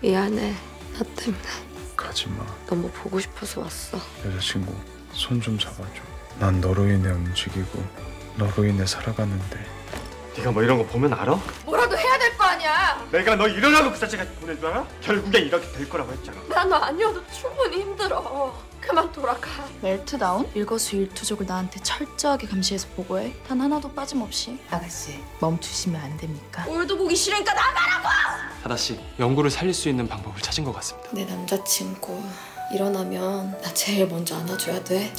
미안해. 나 때문에. 가지마 너무 보고 싶어서 왔어. 여자친구 손 좀 잡아줘 난 너로 인해 움직이고 너로 인해 살아가는데 네가 뭐 이런 거 보면 알아? 뭐라도 해야 될 거 아니야. 내가 너 이러라고 그 자체가 보낸 줄 알아? 결국엔 이렇게 될 거라고 했잖아 난너 아니어도 충분히 힘들어. 그만 돌아가. 멜트다운? 일거수일투족을 나한테 철저하게 감시해서 보고해. 단 하나도 빠짐없이. 아가씨 멈추시면 안 됩니까? 올도 보기 싫으니까 나가라고. 하다 씨 연구를 살릴 수 있는 방법을 찾은 것 같습니다. 내 남자친구 일어나면 나 제일 먼저 안아줘야 돼.